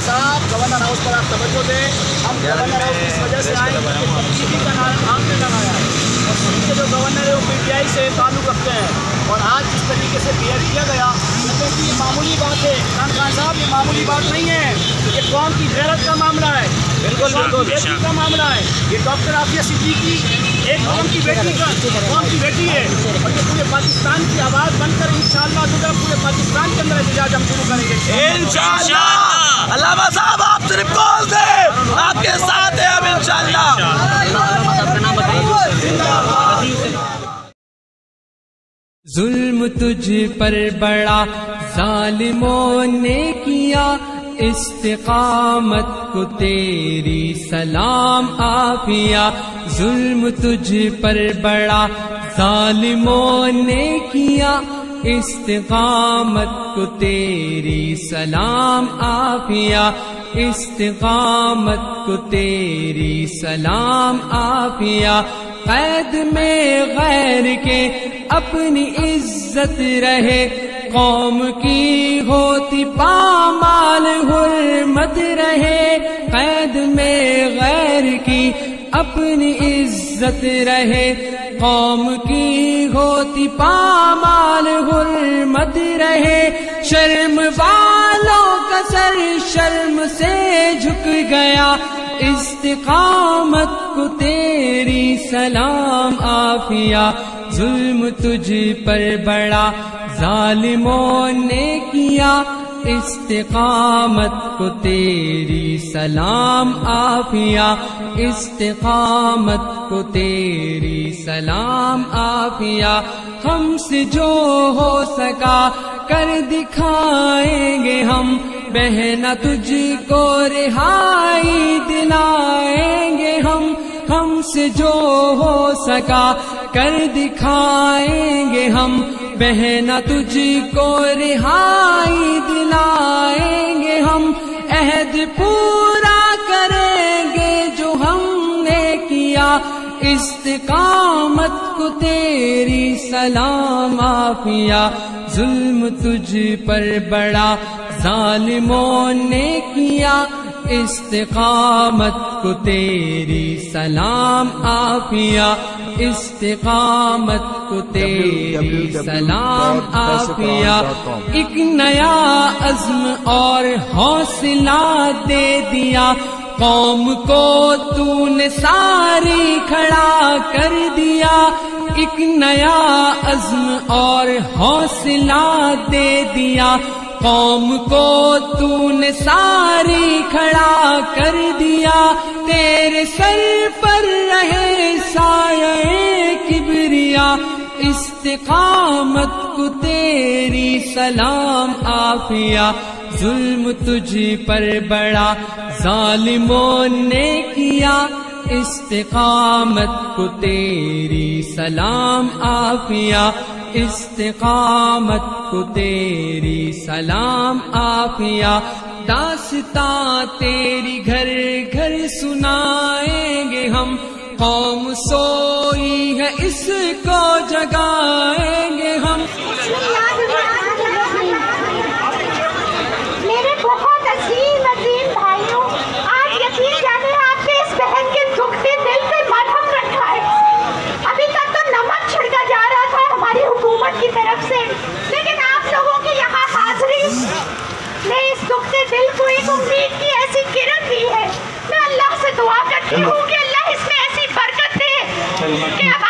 खान साहब governor house पर आप तवज्जो दें। हम गवर्नर हाउस इस वजह से आए तब्दीली का नाम ने लगाया है। और सभी के जो गवर्नर है वो पी टी आई से ताल्लुक़ रखते हैं। और आज जिस तरीके से बिहेव किया गया कहते कि ये मामूली बात है। इमरान खान साहब ये मामूली बात नहीं है। ये कौम की गैरत का मामला है। बिल्कुल बिल्कुल का मामला है। ये डॉक्टर आफिया सिद्दीकी एक कौम की बेटी का कौम की बेटी है। और पाकिस्तान की आवाज़ बनकर इन शाह पूरे पाकिस्तान के अंदर एहतजाज हम शुरू करेंगे। इंशाल्लाह। अल्लामा साहब आप सिर्फ़ कॉल दे। आपके साथ हैं हम इंशाल्लाह। जुल्म तुझ पर बड़ा जालिमों ने किया। इस्तिकामत को तेरी सलाम आफिया जुल्म तुझ पर बड़ा जालिमों ने किया इस्तिकामत को, तेरी सलाम आफिया। इस्तिकामत को, तेरी सलाम आफिया। कैद में गैर के अपनी इज़्ज़त रहे। कौम की होती पामाल, हुर्मत रहे। कैद में गैर की अपनी इज़्ज़त रहे। कौम की होती पामाल, हुर्मत रहे। शर्म वालों का सर शर्म से झुक गया। इस्तिकामत को तेरी सलाम आफिया। जुल्म तुझ पर बड़ा। जालिमों ने किया। इस्तिकामत को तेरी सलाम आफिया। इस्तिकामत को तेरी सलाम आफिया। हमसे जो हो सका कर दिखाएँगे हम। बहना तुझको रिहाई दिलाएँगे हम। हमसे जो हो सका कर दिखाएँगे हम। बहना तुझको रिहाई दिलाएँगे हम, अहद पूरा करेंगे जो हमने किया। इस्तिकामत को तेरी सलाम आफिया। जुल्म तुझ पर बड़ा जालिमों ने किया। इस्तिकामत को तेरी सलाम आफिया। इस्तिकामत को तेरी सलाम आफिया। एक नया अज़्म और हौसला दे दिया। कौम को तूने सारी खड़ा कर दिया। एक नया अज़्म और हौसला दे दिया। कौम को तूने सारी खड़ा कर दिया। तेरे सर पर इस्तिकामत को तेरी सलाम आफिया, जुल्म तुझ पर बड़ा, जालिमों ने किया। इस्तिकामत को तेरी सलाम आफिया, इस्तिकामत को तेरी सलाम आफिया। दासता तेरी घर घर सुनाएँगे हम कौम सोई है इसको जगाएँगे हम। मेरे बहुत अजीम अजीम भाइयों आज यकीन जाने आपने इस बहन के दुखते दिल पे मरहम रखा है अभी तक तो नमक छिड़का जा रहा था हमारी हुकूमत की तरफ़ से लेकिन आप लोगों की यहाँ हाजिरी। ने इस दुखते दिल को एक उम्मीद की ऐसी किरण दी है। मैं अल्लाह से दुआ करती हूँ कि अल्लाह इसमें